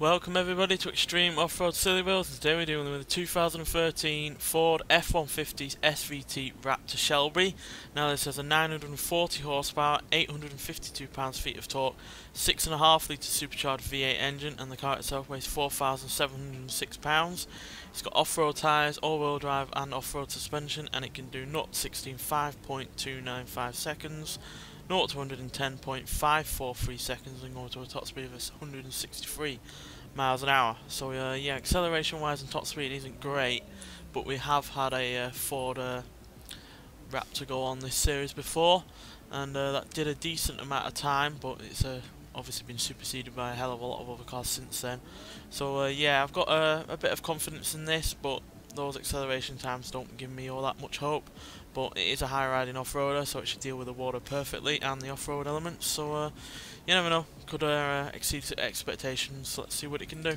Welcome everybody to Extreme Off-Road Silly Wheels today we're dealing with the 2013 Ford F-150 SVT Raptor Shelby. Now this has a 940 horsepower, 852 pounds-feet of torque, 6.5 litre supercharged V8 engine and the car itself weighs 4,706 pounds. It's got off-road tyres, all-wheel drive and off-road suspension and it can do 0 16 5.295 seconds. 0 to 110.543 seconds and go to a top speed of 163 miles an hour. So uh, yeah, acceleration wise and top speed isn't great, but we have had a uh, Ford uh, Raptor go on this series before, and uh, that did a decent amount of time, but it's uh, obviously been superseded by a hell of a lot of other cars since then. So uh, yeah, I've got a bit of confidence in this, but those acceleration times don't give me all that much hope but it is a high riding off-roader so it should deal with the water perfectly and the off-road elements so uh, you never know. Could uh, exceed expectations. Let's see what it can do. I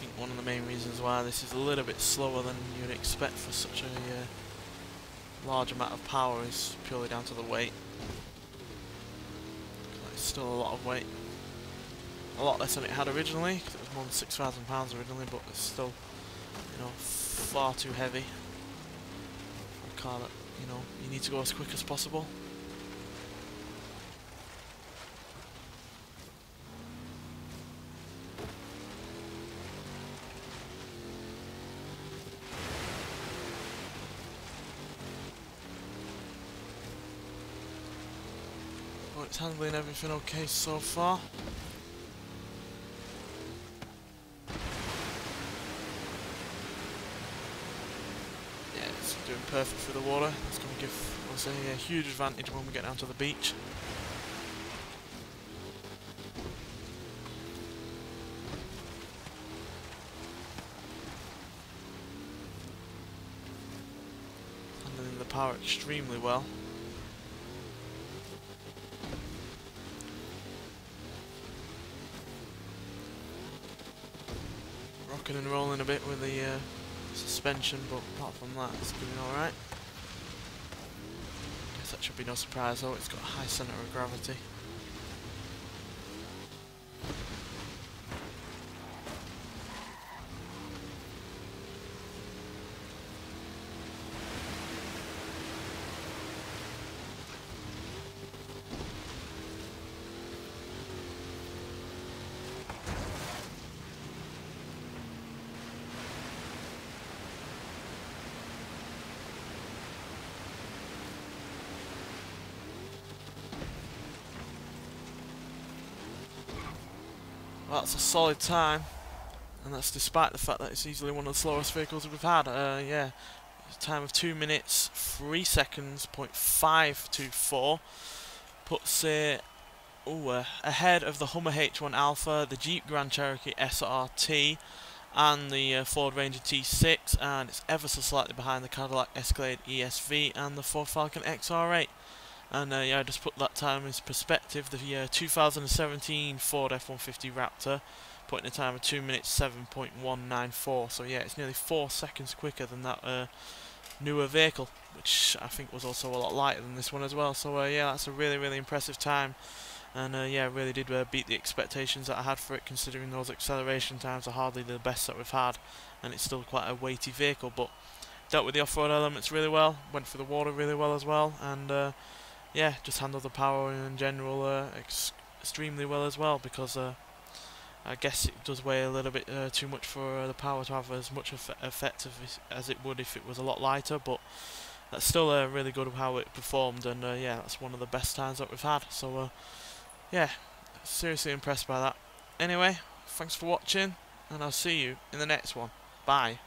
think one of the main reasons why this is a little bit slower than you'd expect for such a uh, large amount of power is purely down to the weight still a lot of weight a lot less than it had originally, because it was more than £6,000 originally, but it's still, you know, far too heavy a car that, you know, you need to go as quick as possible. Well, it's handling everything okay so far. Yeah, it's doing perfect for the water. It's going to give us a, a huge advantage when we get down to the beach. Handling the power extremely well. Rocking and rolling a bit with the uh, suspension, but apart from that, it's doing alright. Guess that should be no surprise though, it's got a high centre of gravity. That's a solid time, and that's despite the fact that it's easily one of the slowest vehicles we've had. Uh, yeah, time of 2 minutes 3 seconds, point five two four, puts it ooh, uh, ahead of the Hummer H1 Alpha, the Jeep Grand Cherokee SRT, and the uh, Ford Ranger T6, and it's ever so slightly behind the Cadillac Escalade ESV and the Ford Falcon XR8. And uh, yeah, just put that time into perspective. The uh, 2017 Ford F-150 Raptor putting a time of 2 minutes 7.194. So yeah, it's nearly 4 seconds quicker than that uh, newer vehicle, which I think was also a lot lighter than this one as well. So uh, yeah, that's a really, really impressive time. And uh, yeah, really did uh, beat the expectations that I had for it, considering those acceleration times are hardly the best that we've had. And it's still quite a weighty vehicle, but dealt with the off-road elements really well, went for the water really well as well, and yeah, just handle the power in general uh, ex extremely well as well because uh, I guess it does weigh a little bit uh, too much for uh, the power to have as much effect as it would if it was a lot lighter, but that's still uh, really good how it performed, and uh, yeah, that's one of the best times that we've had. So uh, yeah, seriously impressed by that. Anyway, thanks for watching, and I'll see you in the next one. Bye.